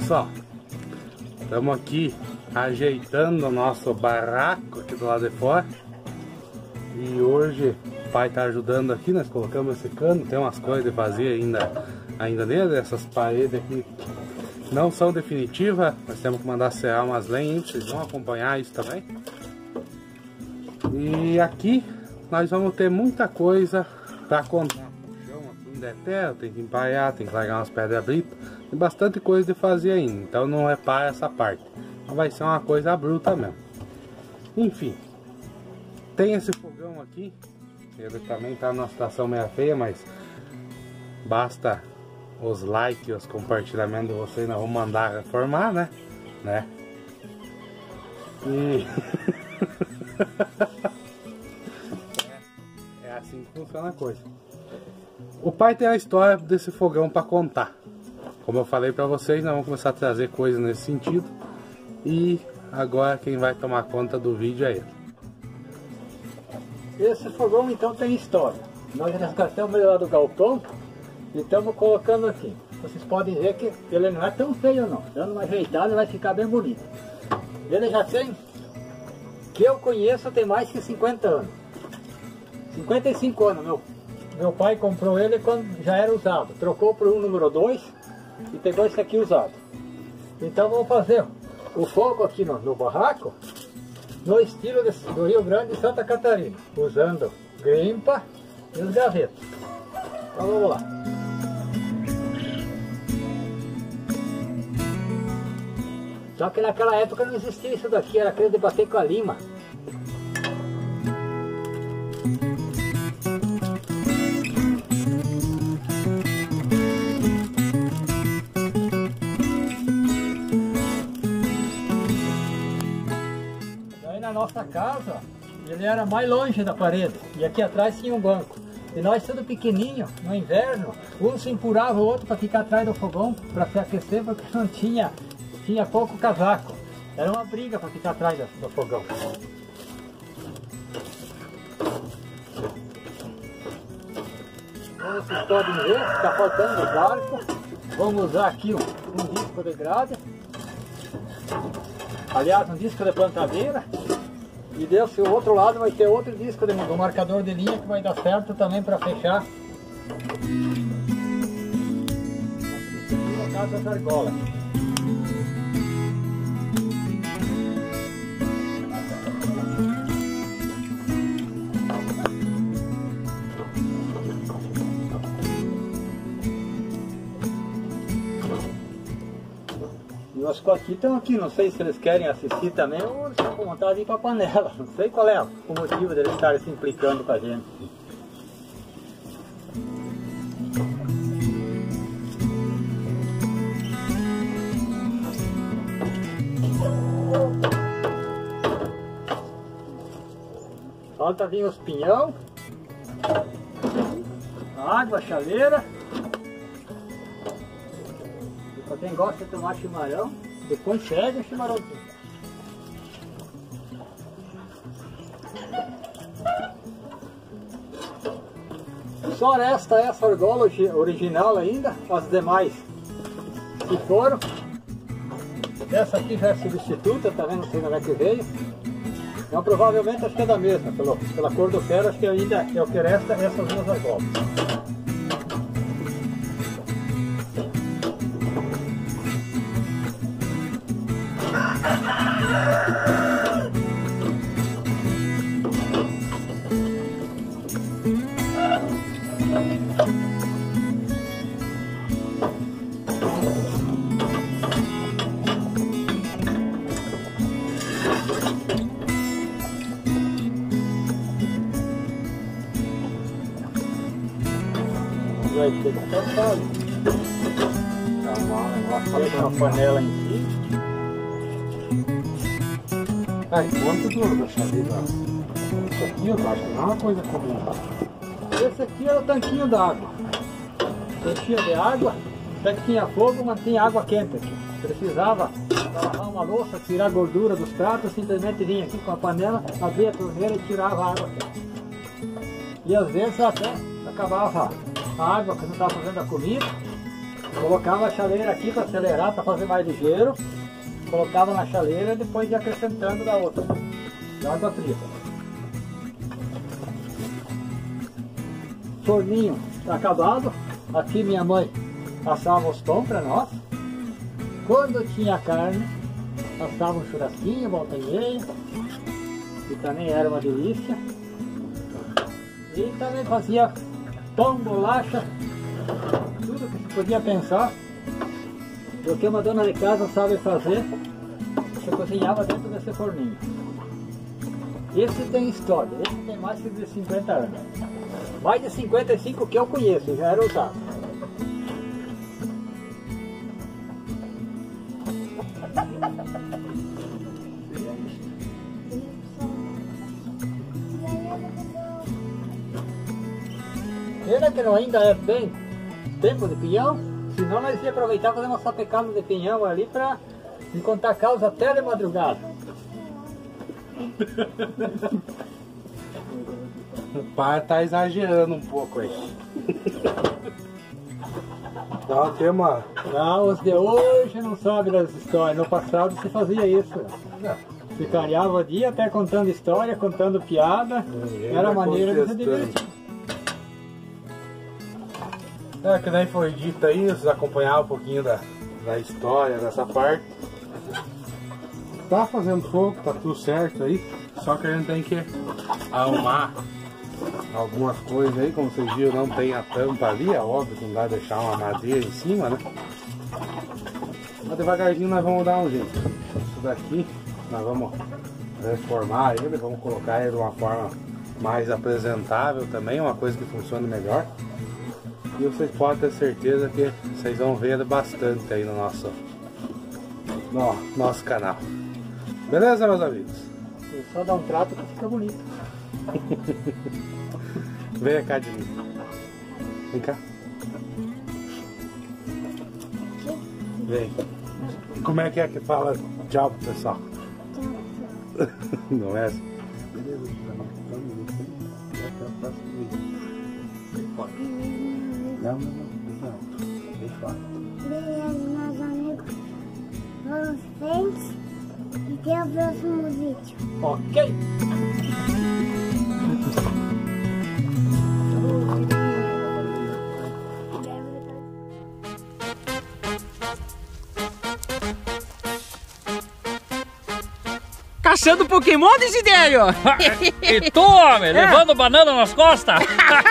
pessoal, estamos aqui ajeitando o nosso barraco aqui do lado de fora e hoje o pai está ajudando aqui, nós colocamos esse cano, tem umas coisas de fazer ainda, ainda nele, essas paredes aqui não são definitivas, nós temos que mandar serrar umas lenhas, vocês vão acompanhar isso também. E aqui nós vamos ter muita coisa para contar. É terra, tem que empaiar, tem que largar umas pedras britas, tem bastante coisa de fazer ainda, então não repara essa parte. Vai ser uma coisa bruta mesmo. Enfim, tem esse fogão aqui, ele também está numa situação meio feia, mas basta os likes os compartilhamentos de vocês, nós vamos mandar reformar, né? né? E... é, é assim que funciona a coisa. O pai tem a história desse fogão para contar. Como eu falei para vocês, nós vamos começar a trazer coisas nesse sentido. E agora quem vai tomar conta do vídeo é ele. Esse fogão então tem história. Nós resgatamos ele lá do galpão e estamos colocando aqui. Vocês podem ver que ele não é tão feio não. Dando uma ajeitada vai ficar bem bonito. Ele já tem, que eu conheço, tem mais que 50 anos. 55 anos, meu, meu pai comprou ele quando já era usado. Trocou por um número 2 e pegou esse aqui usado. Então vamos fazer o fogo aqui no, no barraco no estilo de, do Rio Grande e Santa Catarina, usando grimpa e os gavetos. Então vamos lá. Só que naquela época não existia isso daqui, era aquele de bater com a lima. Nossa casa, ele era mais longe da parede, e aqui atrás tinha um banco. E nós tudo pequenininho, no inverno, um se empurrava o outro para ficar atrás do fogão, para se aquecer, porque não tinha tinha pouco casaco. Era uma briga para ficar atrás do fogão. Como vocês podem ver, está faltando o barco. Vamos usar aqui um, um disco de grade. Aliás, um disco de plantadeira. E desse outro lado vai ter outro disco de, do marcador de linha que vai dar certo também para fechar. Colocar essa argola. Os aqui estão aqui, não sei se eles querem assistir também ou estão com vontade de ir para a panela. Não sei qual é o motivo deles estarem se implicando com a gente. Falta vir os pinhão, água, chaleira. Para quem gosta de tomar chimarrão, depois serve o chimarrãozinho. Só resta essa argola original ainda, as demais que foram. Essa aqui já é substituta, tá vendo? Não sei onde é que veio. Então provavelmente acho que é da mesma, pela, pela cor do ferro, acho que ainda é o que resta essas duas argolas. Vai que cortar. Coloca uma panela em cima. Ai, quanto duro da chaveira? Isso aqui eu acho que não é uma coisa comum. Esse aqui é o tanquinho d'água. Enchia de água, até que tinha fogo, mas tinha água quente aqui. Precisava lavar uma louça, tirar a gordura dos pratos, simplesmente vinha aqui com a panela, abria a torneira e tirava a água quente. E às vezes até acabava água que não estava fazendo a comida, Colocava a chaleira aqui para acelerar, para fazer mais ligeiro. Colocava na chaleira e depois ia acrescentando da outra. Da água fria. Forninho tá acabado. Aqui minha mãe assava os pão para nós. Quando tinha carne, assava um churrasquinho, volta e meia. Que também era uma delícia. E também fazia pão, bolacha, tudo que se podia pensar. O que uma dona de casa sabe fazer, você cozinhava dentro desse forninho. Esse tem história, esse tem mais de 50 anos. Mais de 55 que eu conheço, já era usado. Pena que não ainda é bem tempo de pinhão, senão nós ia aproveitar e fazer uma sapecada de pinhão ali para contar causa até de madrugada. O pai tá exagerando um pouco aí. Então tem uma. Não, os de hoje não sabem das histórias. No passado se fazia isso. Se careava o dia até contando história, contando piada. Ninguém Era maneira de se divertir. É, que nem foi dito aí, vocês acompanharam um pouquinho da, da história dessa parte. Tá fazendo fogo, tá tudo certo aí. Só que a gente tem que arrumar algumas coisas aí, como vocês viram, não tem a tampa ali, é óbvio que não dá deixar uma madeira em cima, né? Mas devagarzinho nós vamos dar um jeito. Isso daqui nós vamos reformar ele, vamos colocar ele de uma forma mais apresentável também, uma coisa que funcione melhor. E vocês podem ter certeza que vocês vão ver ele bastante aí no nosso, no nosso canal. Beleza, meus amigos? Só dá um trato que fica bonito. Vem cá de mim. Vem cá. Vem. Como é que é que fala tchau pro pessoal? Não é assim? Beleza, Até o próximo vídeo. Não, não, não. Não. Bem forte. Beleza, meus amigos. Vamos frente e até o próximo vídeo. Ok? Caçando Pokémon, Desidério! E tu, homem, levando banana nas costas?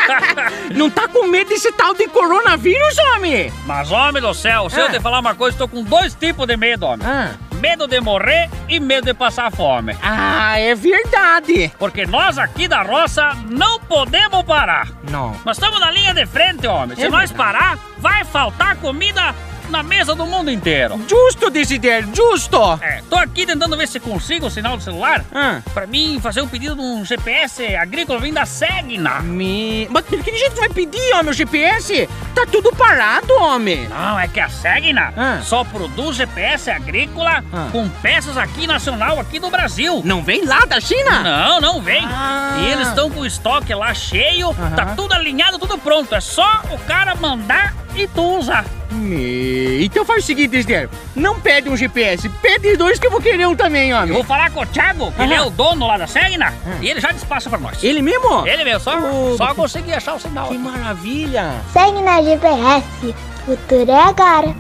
Não tá com medo desse tal de coronavírus, homem? Mas, homem do céu, se eu Ah. te falar uma coisa, tô com dois tipos de medo, homem. Ah, Medo de morrer e medo de passar fome. ah é verdade! Porque nós aqui da roça não podemos parar. Não. Nós estamos na linha de frente, homem. Se É nós verdade. parar, vai faltar comida na mesa do mundo inteiro. Justo, Desidério, justo! É, tô aqui tentando ver se consigo o sinal do celular Ah, pra mim fazer um pedido de um GPS agrícola vindo da Segna. me... Mas por que jeito vai pedir, homem, o GPS? Tá tudo parado, homem! Não, é que a Segna Ah. só produz GPS agrícola Ah. com peças aqui nacional aqui do Brasil. Não vem lá da China? Não, não vem. Ah. E eles estão com o estoque lá cheio, tá Aham. tudo alinhado, tudo pronto. É só o cara mandar e tu usar. Me... Então faz o seguinte, Desidério. Não pede um GPS, pede dois que eu vou querer um também, Eu homem. vou falar com o Thiago, que ele é o dono lá da Segna, e ele já despacha pra nós. Ele mesmo? Ele mesmo, só, Oh, só conseguir achar o sinal. Que maravilha! Segue na GPS. Futuro é agora.